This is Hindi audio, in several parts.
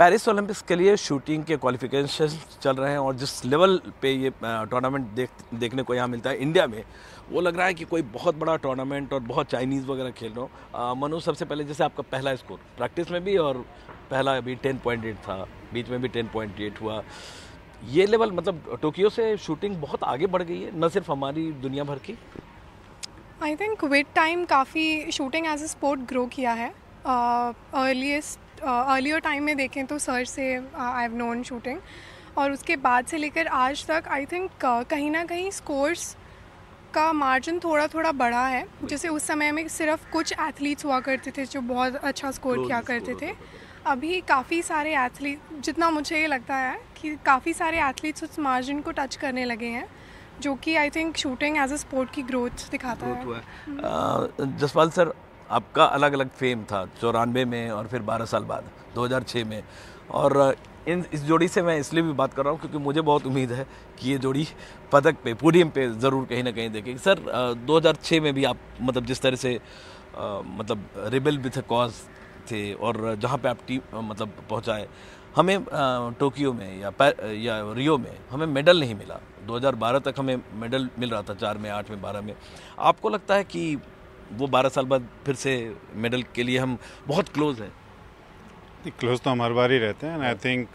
पेरिस ओलंपिक्स के लिए शूटिंग के क्वालिफिकेशन चल रहे हैं और जिस लेवल पे ये टूर्नामेंट देख, देखने को यहाँ मिलता है इंडिया में, वो लग रहा है कि कोई बहुत बड़ा टूर्नामेंट और बहुत चाइनीज़ वगैरह खेल रहे हो। मनु, सबसे पहले जैसे आपका पहला स्कोर प्रैक्टिस में भी और पहला अभी टेन पॉइंट एट था, बीच में भी टेन पॉइंट एट हुआ। ये लेवल मतलब टोक्यो से शूटिंग बहुत आगे बढ़ गई है, न सिर्फ़ हमारी दुनिया भर की। आई थिंक विद टाइम काफ़ी shooting as a sport grow किया है। अर्लीस्ट अर्लियर टाइम में देखें तो सर से आई हैव नोन शूटिंग और उसके बाद से लेकर आज तक आई थिंक कहीं ना कहीं स्कोर्स का मार्जिन थोड़ा थोड़ा बढ़ा है। जैसे उस समय में सिर्फ़ कुछ एथलीट्स हुआ करते थे जो बहुत अच्छा स्कोर किया करते थे। अभी काफ़ी सारे एथलीट जितना मुझे ये लगता है कि काफ़ी सारे एथलीट्स उस मार्जिन को टच करने लगे हैं जो कि I think shooting as a sport की ग्रोथ दिखाता है। जसपाल सर आपका अलग अलग फेम था, चौरानवे में और फिर 12 साल बाद 2006 में। और इन, इस जोड़ी से मैं इसलिए भी बात कर रहा हूँ क्योंकि मुझे बहुत उम्मीद है कि ये जोड़ी पदक पे, पोडियम पे ज़रूर कहीं ना कहीं देखेगी। सर 2006 में भी आप मतलब जिस तरह से मतलब रिबल विथ अ कॉज थे और जहाँ पे आप टीम मतलब पहुँचाए, हमें टोक्यो में या या रियो में हमें मेडल नहीं मिला। 2012 तक हमें मेडल मिल रहा था, चार में, आठ में, बारह में। आपको लगता है कि वो बारह साल बाद फिर से मेडल के लिए हम बहुत क्लोज हैं। क्लोज तो हम हर बार ही रहते हैं आई थिंक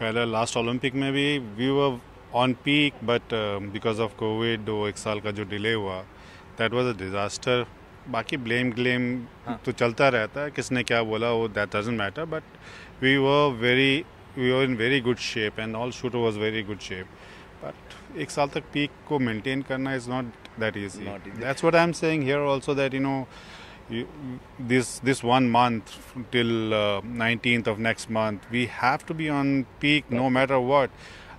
पहले लास्ट ओलंपिक में भी we were on peak but because of COVID दो एक साल का जो डिले हुआ दैट वाज अ डिज़ास्टर बाकी ब्लेम ग्लेम हाँ. तो चलता रहता है किसने क्या बोला वो that doesn't matter but we were very we were in very good shape and all shooter was very good shape but एक साल तक पीक को मेंटेन करना is not that easy that's what I am saying here also that you know this this one month till uh, 19th of next month we have to be on peak no matter what.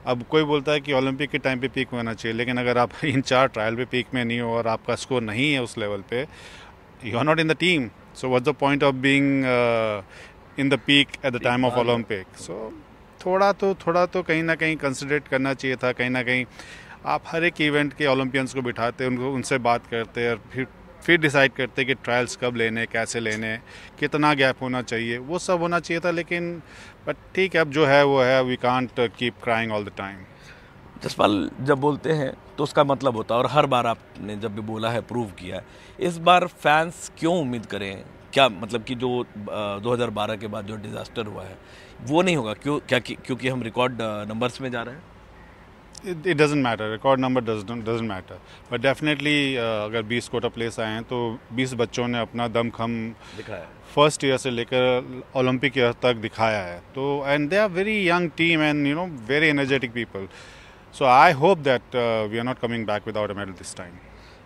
अब कोई बोलता है कि ओलंपिक के टाइम पे पीक होना चाहिए लेकिन अगर आप इन चार ट्रायल पे पीक में नहीं हो और आपका स्कोर नहीं है उस लेवल पे you are not in the team so what's the point of being in the peak at the time of Olympic so थोड़ा तो थोड़ा तो कहीं ना कहीं कंसिडरेट करना चाहिए था, कहीं ना कहीं आप हर एक इवेंट के ओलंपियंस को बिठाते, उनको, उनसे बात करते और फिर फिर डिसाइड करते कि ट्रायल्स कब लेने, कैसे लेने, कितना गैप होना चाहिए। वो सब होना चाहिए था लेकिन बट ठीक है, अब जो है वो है we can't keep crying all the time Jaspal, जब बोलते हैं तो उसका मतलब होता है, और हर बार आपने जब भी बोला है प्रूव किया है। इस बार फैंस क्यों उम्मीद करें? क्या मतलब कि जो आ, 2012 के बाद जो डिज़ास्टर हुआ है वो नहीं होगा? क्यों क्या क्योंकि हम रिकॉर्ड नंबर्स में जा रहे हैं? It doesn't matter record number doesn't matter but definitely अगर 20 कोटा प्लेस आए हैं तो 20 बच्चों ने अपना दम खम दिखाया फ़र्स्ट ईयर से लेकर ओलंपिक ईयर तक दिखाया है। तो and they are very young team and you know very energetic people so I hope that we are not coming back without a medal this time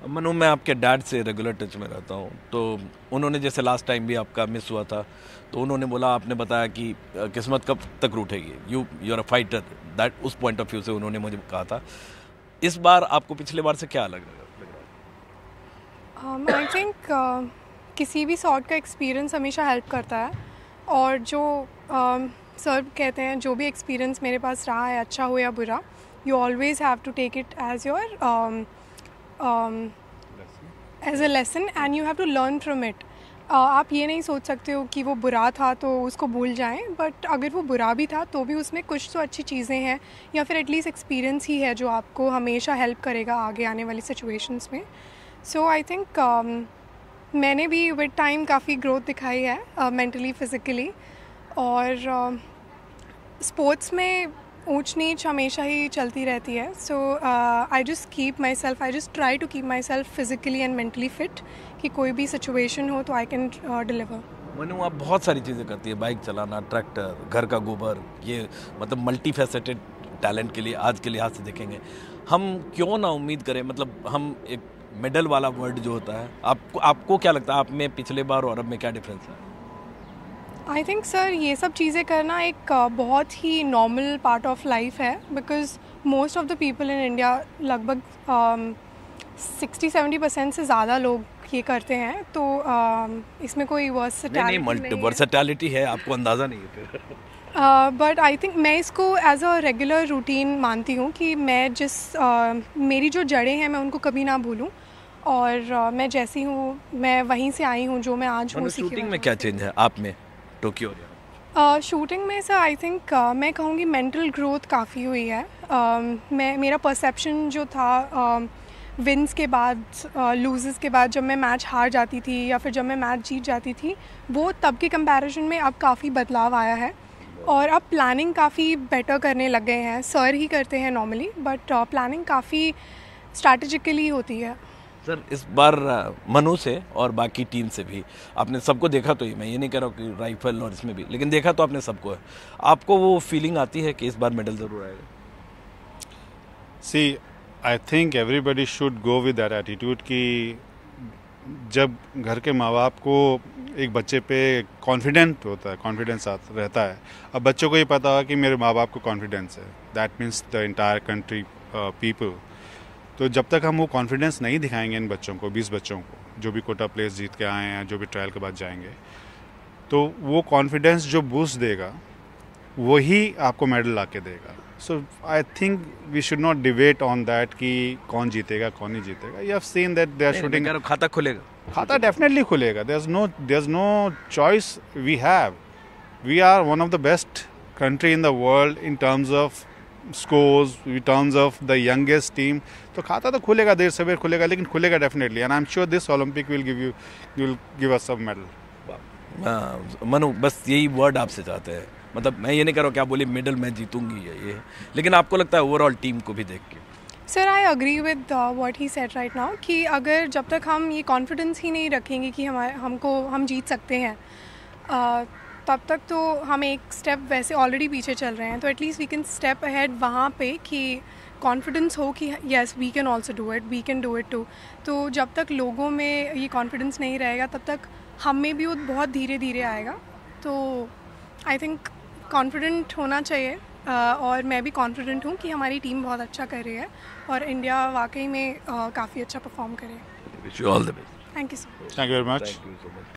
Manu मैं आपके डैड से रेगुलर टच में रहता हूँ। तो उन्होंने जैसे लास्ट टाइम भी आपका मिस हुआ था तो उन्होंने बोला आपने बताया कि किस्मत कब तक रूठेगी? You you are a fighter that उस पॉइंट ऑफ़ व्यू से उन्होंने मुझे कहा था। इस बार आपको पिछले बार से क्या लग रहा है? आई थिंक किसी भी सॉर्ट का एक्सपीरियंस हमेशा हेल्प करता है। और जो सर uh, कहते हैं जो भी एक्सपीरियंस मेरे पास रहा है अच्छा हो या बुरा you always have to take it as your as a lesson and you have to learn from it आप ये नहीं सोच सकते हो कि वो बुरा था तो उसको भूल जाएँ बट अगर वो बुरा भी था तो भी उसमें कुछ तो अच्छी चीज़ें हैं या फिर एटलीस्ट एक्सपीरियंस ही है जो आपको हमेशा हेल्प करेगा आगे आने वाली सिचुएशंस में. सो आई थिंक मैंने भी विद टाइम काफ़ी ग्रोथ दिखाई है मेंटली uh, फिज़िकली और स्पोर्ट्स uh, में ऊंच नीच हमेशा ही चलती रहती है। So I just keep myself I just try to keep myself physically and mentally fit कि कोई भी सिचुएशन हो तो आई कैन डिलीवर मनु, आप बहुत सारी चीज़ें करती है बाइक चलाना ट्रैक्टर घर का गोबर, ये मतलब मल्टी फैसेटेड टैलेंट के लिए, आज के लिहाज से देखेंगे। हम क्यों ना उम्मीद करें मतलब हम एक मेडल वाला वर्ड जो होता है, आपको आपको क्या लगता है, आप में पिछले बार और अब में क्या डिफरेंस है? आई थिंक सर ये सब चीज़ें करना एक बहुत ही नॉर्मल पार्ट ऑफ़ लाइफ है because most of the people in India लगभग सिक्सटी सेवेंटी परसेंट से ज़्यादा लोग ये करते हैं तो uh, इसमें कोई वर्सटैलिटी है। आपको अंदाज़ा नहीं है बट आई थिंक मैं इसको एज अ रेगुलर रूटीन मानती हूँ कि मैं जिस uh, मेरी जो जड़ें हैं मैं उनको कभी ना भूलूँ और uh, मैं जैसी हूँ मैं वहीं से आई हूँ जो मैं आज हूँ शूटिंग में क्या चेंज है आप में? टोक्यो शूटिंग में सर आई थिंक मैं कहूँगी मेंटल ग्रोथ काफ़ी हुई है। uh, मैं मेरा परसेप्शन जो था विंस uh, के बाद लूजेस uh, के बाद जब मैं मैच हार जाती थी या फिर जब मैं मैच जीत जाती थी वो तब के कंपैरिजन में अब काफ़ी बदलाव आया है। और अब प्लानिंग काफ़ी बेटर करने लग गए हैं। सर ही करते हैं नॉर्मली बट प्लानिंग काफ़ी स्ट्रैटेजिकली होती है। सर, इस बार मनु से और बाकी टीम से भी। आपने सबको देखा तो ही मैं ये नहीं कह रहा हूँ कि राइफल और इसमें भी, लेकिन देखा तो आपने सबको है। आपको वो फीलिंग आती है कि इस बार मेडल ज़रूर आएगा? See I think everybody should go with that attitude कि जब घर के माँ बाप को एक बच्चे पे कॉन्फिडेंट होता है कॉन्फिडेंस रहता है। अब बच्चों को ये पता कि मेरे माँ बाप को कॉन्फिडेंस है। That means the entire country people तो जब तक हम वो कॉन्फिडेंस नहीं दिखाएँगे इन बच्चों को बीस बच्चों को जो भी कोटा प्लेस जीत के आए हैं जो भी ट्रायल के बाद जाएँगे तो वो कॉन्फिडेंस जो बूस्ट देगा वही आपको मेडल ला के देगा। So I think we should not debate on that कि कौन जीतेगा कौन नहीं जीतेगा। You have seen that they are shooting खाता खुलेगा। खाता डेफिनेटली खुलेगा। There is no there is no choice we have we are one of the best country in the world in terms of scores in terms of the youngest team. तो खाता तो खुलेगा देर सवेर खुलेगा लेकिन खुलेगा definitely and I am sure this Olympic will give you will give us सब मेडल मनु बस यही वर्ड आपसे चाहते हैं। मतलब मैं ये नहीं कर रहा हूँ क्या बोली मेडल मैं जीतूँगी ये ये। लेकिन आपको लगता है ओवरऑल टीम को भी देख के? Sir I agree with what he said right now कि अगर जब तक हम ये कॉन्फिडेंस ही नहीं रखेंगे कि हमारे हमको हम जीत सकते हैं uh, तब तक तो हम एक स्टेप वैसे ऑलरेडी पीछे चल रहे हैं तो at least we can step ahead वहाँ पे कि कॉन्फिडेंस हो कि yes we can also do it we can do it too तो जब तक लोगों में ये कॉन्फिडेंस नहीं रहेगा तब तक हम में भी वो बहुत धीरे धीरे आएगा. तो आई थिंक कॉन्फिडेंट होना चाहिए और मैं भी कॉन्फिडेंट हूँ कि हमारी टीम बहुत अच्छा कर रही है और इंडिया वाकई में काफ़ी अच्छा परफॉर्म करे all the best thank you so much thank you very much